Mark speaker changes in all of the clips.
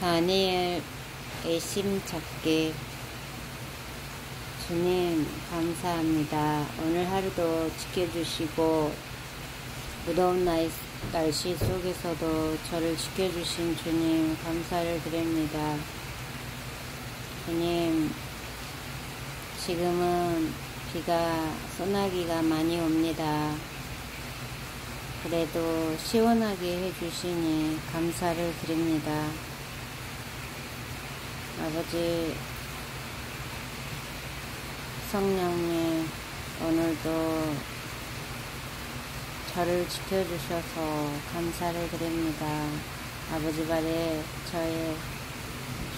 Speaker 1: 다니엘 애심 찾기 주님 감사합니다. 오늘 하루도 지켜주시고 무더운 날, 날씨 속에서도 저를 지켜주신 주님 감사를 드립니다. 주님 지금은 비가 소나기가 많이 옵니다. 그래도 시원하게 해주시니 감사를 드립니다. 아버지 성령님 오늘도 저를 지켜주셔서 감사를 드립니다. 아버지 발에 저의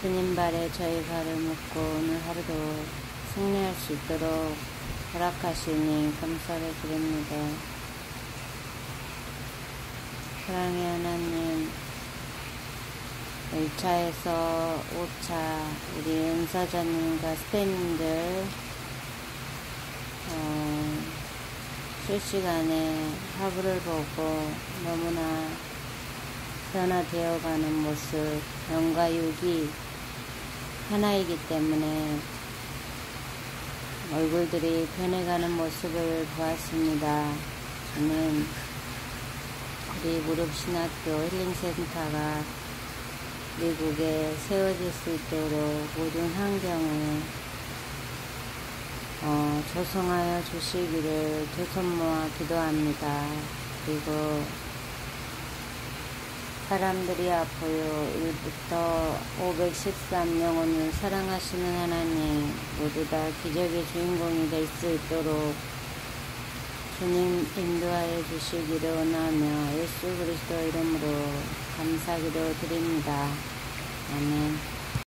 Speaker 1: 주님 발에 저의 발을 묶고 오늘 하루도 승리할 수 있도록 허락하시니 감사를 드립니다. 사랑의 하나님 1차에서 5차 우리 은사자님과 스태님들 어, 실시간에 하부를 보고 너무나 변화되어가는 모습 영과 육이 하나이기 때문에 얼굴들이 변해가는 모습을 보았습니다. 저는 우리 무릎신학교 힐링센터가 미국에 세워질 수 있도록 모든 환경을 어, 조성하여 주시기를 두 손 모아 기도합니다. 그리고 사람들이 아파요. 1부터 513영혼을 사랑하시는 하나님 모두 다 기적의 주인공이 될 수 있도록 주님 인도하여 주시기를 원하며 예수 그리스도 이름으로 감사 기도 드립니다. 아멘.